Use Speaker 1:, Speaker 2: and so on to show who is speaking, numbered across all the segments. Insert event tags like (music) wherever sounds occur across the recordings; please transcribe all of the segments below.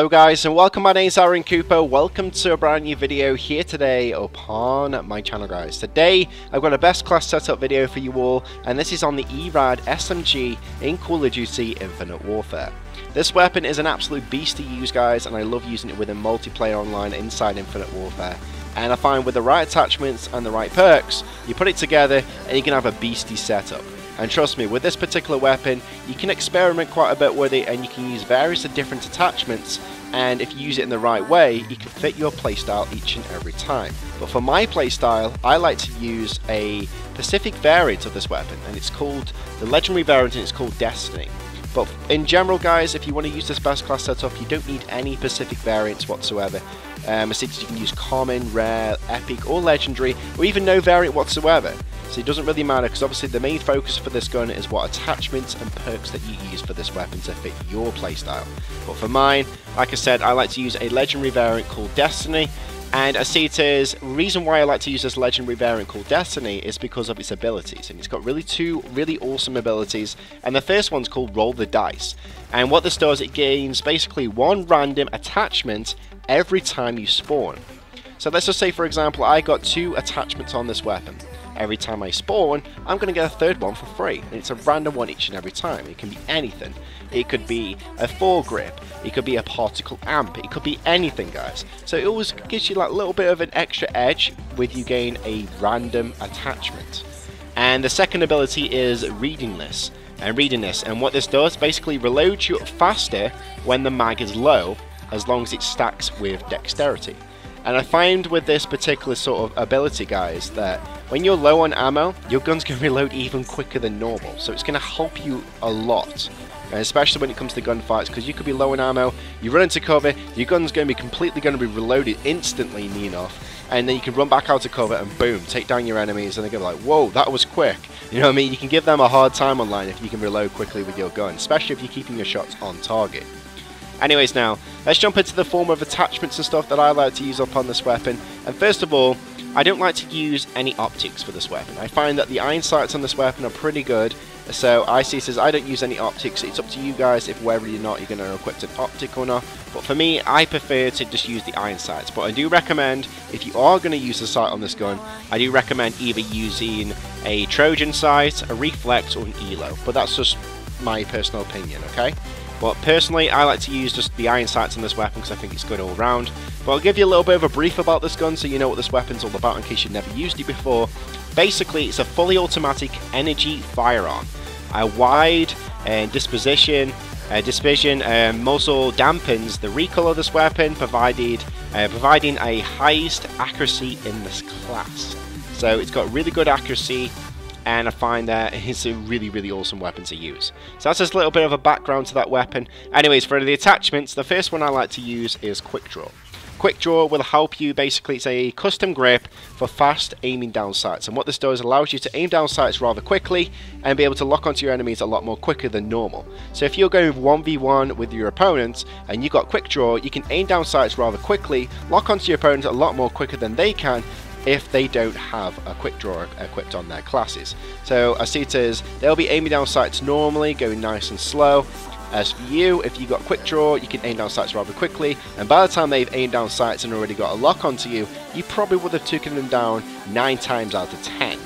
Speaker 1: Hello guys and welcome, my name is Arron Cooper, welcome to a brand new video here today upon my channel guys. Today I've got a best class setup video for you all and this is on the ERAD SMG in Call of Duty Infinite Warfare. This weapon is an absolute beast to use guys and I love using it within multiplayer online inside Infinite Warfare and I find with the right attachments and the right perks you put it together and you can have a beastie setup. And trust me, with this particular weapon, you can experiment quite a bit with it and you can use various different attachments and if you use it in the right way, you can fit your playstyle each and every time. But for my playstyle, I like to use a Pacific variant of this weapon and it's called, the legendary variant and it's called Destiny. But in general guys, if you want to use this best class setup, you don't need any specific variants whatsoever. Um, you can use common, rare, epic, or legendary, or even no variant whatsoever. So it doesn't really matter because obviously the main focus for this gun is what attachments and perks that you use for this weapon to fit your playstyle. But for mine, like I said, I like to use a legendary variant called Destiny. And I see it as reason why I like to use this legendary variant called Destiny is because of its abilities. And it's got really two really awesome abilities. And the first one's called Roll the Dice. And what this does, it gains basically one random attachment every time you spawn. So let's just say for example I got two attachments on this weapon. Every time I spawn, I'm going to get a third one for free. And it's a random one each and every time. It can be anything. It could be a foregrip. It could be a particle amp. It could be anything, guys. So it always gives you like a little bit of an extra edge with you gain a random attachment. And the second ability is Readiness. And Readiness. And what this does, basically reloads you faster when the mag is low as long as it stacks with dexterity. And I find with this particular sort of ability, guys, that when you're low on ammo, your gun's (laughs) going to reload even quicker than normal. So it's going to help you a lot. And especially when it comes to gunfights, because you could be low on ammo, you run into cover, your gun's going to be completely going to be reloaded instantly, enough, and then you can run back out of cover and boom, take down your enemies, and to be like, whoa, that was quick. You know what I mean? You can give them a hard time online if you can reload quickly with your gun, especially if you're keeping your shots on target. Anyways now, let's jump into the form of attachments and stuff that I like to use upon this weapon. And first of all, I don't like to use any optics for this weapon. I find that the iron sights on this weapon are pretty good, so IC says I don't use any optics. It's up to you guys if whether or not you're going to equip an optic or not. But for me, I prefer to just use the iron sights. But I do recommend, if you are going to use the sight on this gun, I do recommend either using a Trojan sight, a reflex, or an ELO. But that's just my personal opinion, okay? But personally, I like to use just the iron sights on this weapon because I think it's good all round. But I'll give you a little bit of a brief about this gun so you know what this weapon's all about in case you've never used it before. Basically, it's a fully automatic energy firearm. A wide uh, disposition uh, dispersion um, muzzle dampens the recoil of this weapon, provided uh, providing a highest accuracy in this class. So it's got really good accuracy, and I find that it's a really, really awesome weapon to use. So that's just a little bit of a background to that weapon. Anyways, for the attachments, the first one I like to use is Quick Draw. Quick Draw will help you basically, it's a custom grip for fast aiming down sights. And what this does allows you to aim down sights rather quickly and be able to lock onto your enemies a lot more quicker than normal. So if you're going 1v1 with your opponent and you've got Quick Draw, you can aim down sights rather quickly, lock onto your opponent a lot more quicker than they can, if they don't have a quick draw equipped on their classes. So as it is, they'll be aiming down sights normally, going nice and slow. As for you, if you've got quick draw, you can aim down sights rather quickly, and by the time they've aimed down sights and already got a lock onto you, you probably would have taken them down 9 times out of 10.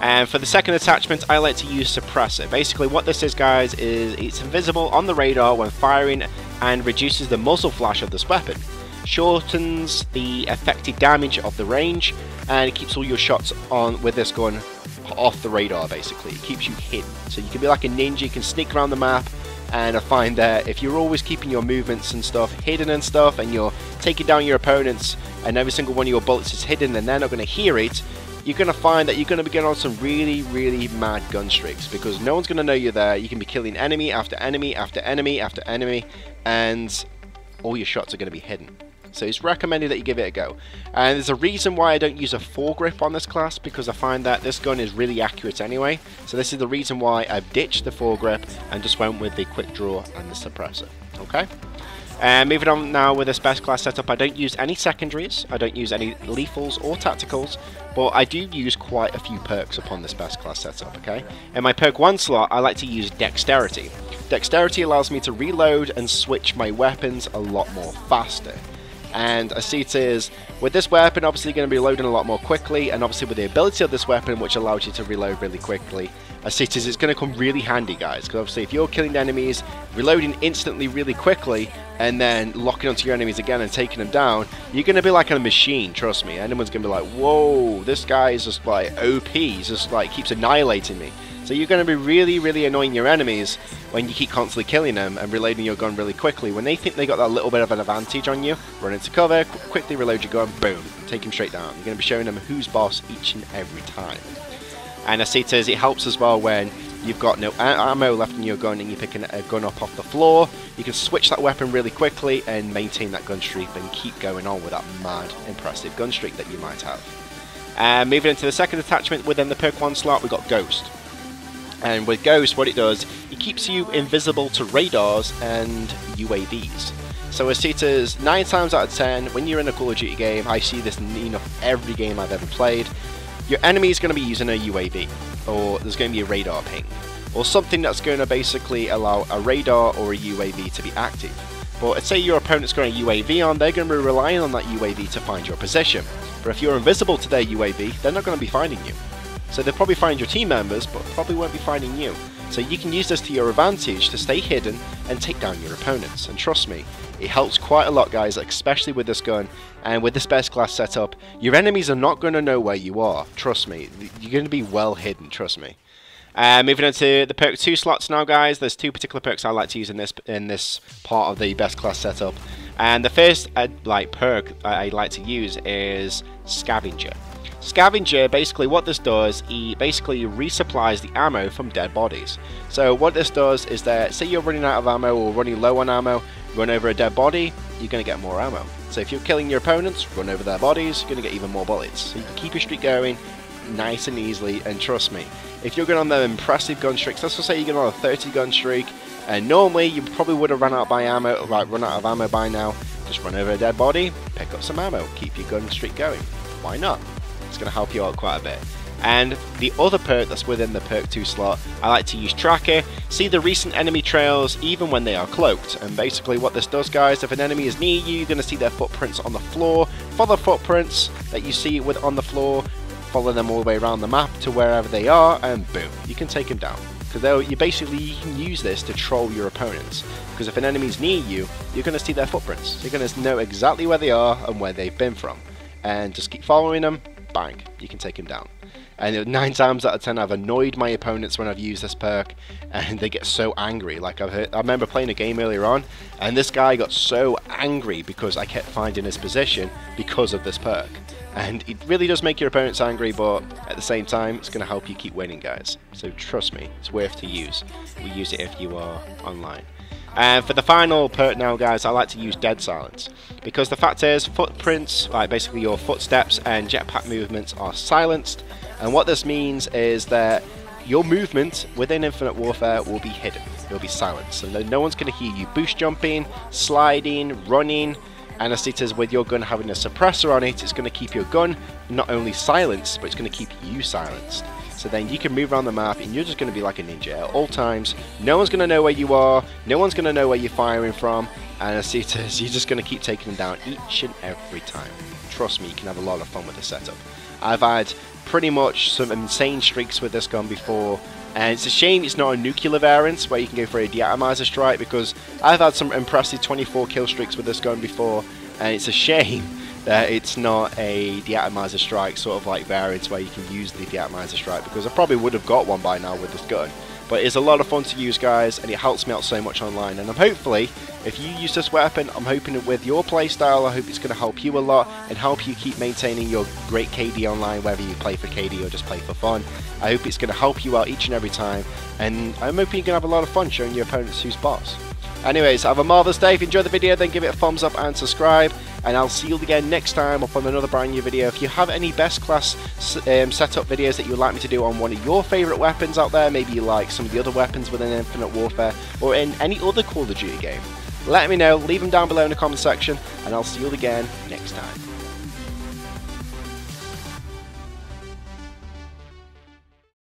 Speaker 1: And for the second attachment, I like to use Suppressor. Basically what this is, guys, is it's invisible on the radar when firing and reduces the muzzle flash of this weapon shortens the affected damage of the range, and it keeps all your shots on with this gun off the radar basically. It keeps you hidden. So you can be like a ninja, you can sneak around the map, and I find that if you're always keeping your movements and stuff hidden and stuff, and you're taking down your opponents, and every single one of your bullets is hidden, and they're not going to hear it, you're going to find that you're going to be getting on some really, really mad gun streaks because no one's going to know you're there. You can be killing enemy after enemy after enemy after enemy, and all your shots are going to be hidden. So it's recommended that you give it a go. And there's a reason why I don't use a foregrip on this class, because I find that this gun is really accurate anyway. So this is the reason why I've ditched the foregrip and just went with the quick draw and the suppressor. Okay? And moving on now with this best class setup, I don't use any secondaries, I don't use any lethals or tacticals, but I do use quite a few perks upon this best class setup, okay? In my perk 1 slot, I like to use Dexterity. Dexterity allows me to reload and switch my weapons a lot more faster. And Asita is, with this weapon, obviously going to be loading a lot more quickly, and obviously with the ability of this weapon, which allows you to reload really quickly, Asitas is going to come really handy, guys, because obviously if you're killing enemies, reloading instantly really quickly, and then locking onto your enemies again and taking them down, you're going to be like on a machine, trust me. Anyone's going to be like, whoa, this guy is just like OP, he's just like keeps annihilating me. So you're going to be really, really annoying your enemies when you keep constantly killing them and reloading your gun really quickly. When they think they got that little bit of an advantage on you, run into cover, qu quickly reload your gun, boom, take them straight down. You're going to be showing them who's boss each and every time. And as I see it helps as well when you've got no ammo left in your gun and you're picking a gun up off the floor. You can switch that weapon really quickly and maintain that gun streak and keep going on with that mad, impressive gun streak that you might have. And moving into the second attachment within the perk 1 slot, we've got Ghost. And with Ghost, what it does, it keeps you invisible to radars and UAVs. So as Asita's 9 times out of 10, when you're in a Call of Duty game, I see this in enough every game I've ever played, your enemy is going to be using a UAV, or there's going to be a radar ping, or something that's going to basically allow a radar or a UAV to be active. But say your opponent's got a UAV on, they're going to be relying on that UAV to find your position. But if you're invisible to their UAV, they're not going to be finding you. So they'll probably find your team members, but probably won't be finding you. So you can use this to your advantage to stay hidden and take down your opponents. And trust me, it helps quite a lot guys, especially with this gun and with this best class setup. Your enemies are not going to know where you are, trust me. You're going to be well hidden, trust me. Uh, moving on to the perk 2 slots now guys, there's two particular perks I like to use in this in this part of the best class setup. And the first uh, like perk I like to use is Scavenger. Scavenger, basically what this does, he basically resupplies the ammo from dead bodies. So what this does is that, say you're running out of ammo or running low on ammo, run over a dead body, you're going to get more ammo. So if you're killing your opponents, run over their bodies, you're going to get even more bullets. So you can keep your streak going nice and easily, and trust me, if you're going on the impressive gun streaks, let's just say you're going on a 30 gun streak, and normally you probably would have run out by ammo, like run out of ammo by now, just run over a dead body, pick up some ammo, keep your gun streak going. Why not? It's going to help you out quite a bit. And the other perk that's within the perk 2 slot, I like to use Tracker, see the recent enemy trails even when they are cloaked. And basically what this does guys, if an enemy is near you, you're going to see their footprints on the floor. Follow footprints that you see with on the floor, follow them all the way around the map to wherever they are, and boom, you can take them down. Because you basically you can use this to troll your opponents. Because if an enemy's near you, you're going to see their footprints. You're going to know exactly where they are and where they've been from. And just keep following them, bang, you can take them down. And nine times out of ten, I've annoyed my opponents when I've used this perk, and they get so angry. Like I've heard, I remember playing a game earlier on, and this guy got so angry because I kept finding his position because of this perk. And it really does make your opponents angry, but at the same time, it's going to help you keep winning, guys. So trust me, it's worth to use. We use it if you are online. And for the final perk now, guys, I like to use Dead Silence. Because the fact is, footprints, like basically your footsteps and jetpack movements are silenced. And what this means is that your movement within Infinite Warfare will be hidden. It will be silenced. So no one's going to hear you boost jumping, sliding, running. And as it is with your gun having a suppressor on it, it's going to keep your gun not only silenced, but it's going to keep you silenced. So then you can move around the map and you're just going to be like a ninja at all times. No one's going to know where you are. No one's going to know where you're firing from. And as it is, you're just going to keep taking them down each and every time. Trust me, you can have a lot of fun with the setup. I've had pretty much some insane streaks with this gun before. And it's a shame it's not a nuclear variant where you can go for a deatomizer strike because I've had some impressive 24 kill streaks with this gun before. And it's a shame that it's not a deatomizer strike sort of like variant where you can use the deatomizer strike because I probably would have got one by now with this gun. But it's a lot of fun to use guys and it helps me out so much online and I'm hopefully if you use this weapon I'm hoping with your playstyle I hope it's going to help you a lot and help you keep maintaining your great KD online whether you play for KD or just play for fun. I hope it's going to help you out each and every time and I'm hoping you're going to have a lot of fun showing your opponents who's boss. Anyways, have a marvellous day. If you enjoyed the video, then give it a thumbs up and subscribe. And I'll see you again next time up on another brand new video. If you have any best class um, setup videos that you would like me to do on one of your favourite weapons out there, maybe you like some of the other weapons within Infinite Warfare, or in any other Call of Duty game, let me know, leave them down below in the comment section, and I'll see you again next time.